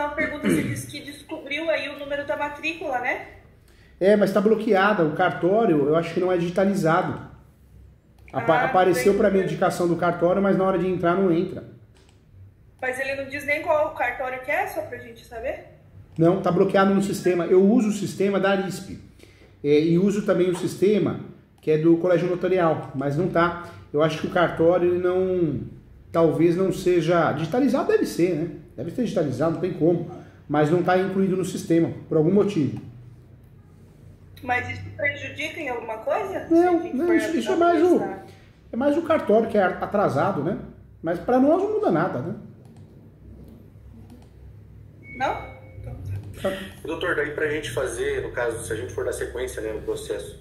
uma pergunta, você disse que descobriu aí o número da matrícula, né? É, mas está bloqueada. O cartório, eu acho que não é digitalizado. Apa Ah, apareceu para mim a indicação do cartório, mas na hora de entrar não entra. Mas ele não diz nem qual o cartório que é, só pra gente saber? Não, está bloqueado no sistema. Eu uso o sistema da Arisp. É, e uso também o sistema que é do Colégio Notarial, mas não tá. Eu acho que o cartório ele não. Talvez não seja. Digitalizado deve ser, né? Deve ser digitalizado, não tem como. Mas não está incluído no sistema, por algum motivo. Mas isso prejudica em alguma coisa? Não, a não, isso, isso é mais o. É mais o cartório que é atrasado, né? Mas para nós não muda nada, né? Não? Então tá. Doutor, daí pra gente fazer, no caso, se a gente for dar sequência né, no processo,